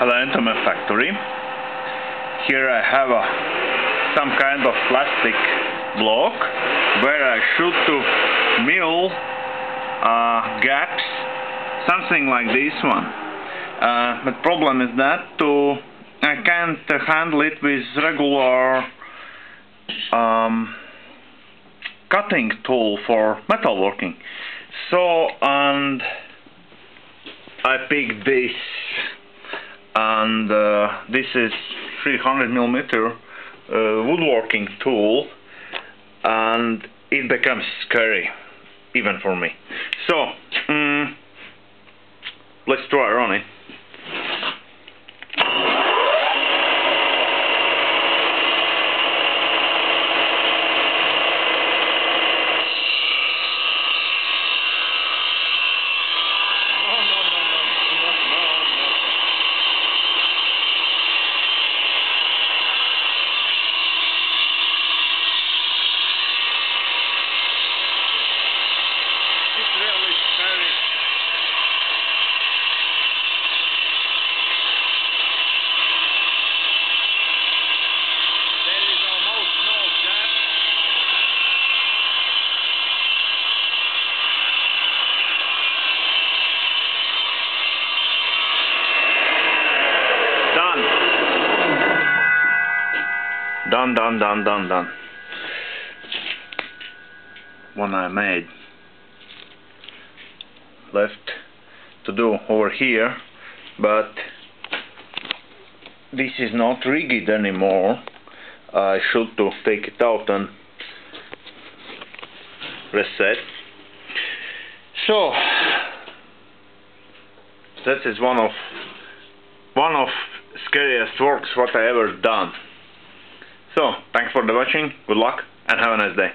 Hello into my factory. Here I have a, some kind of plastic block where I should to mill uh, gaps, something like this one. Uh, but problem is that to I can't handle it with regular um, cutting tool for metalworking. So and I picked this and uh, this is 300 millimeter uh, woodworking tool and it becomes scary even for me. So um, let's try running. really Done, done, done, done, done. One I made. Left to do over here but this is not rigid anymore. I should to take it out and reset. So that is one of one of scariest works what I ever done so thanks for the watching. Good luck and have a nice day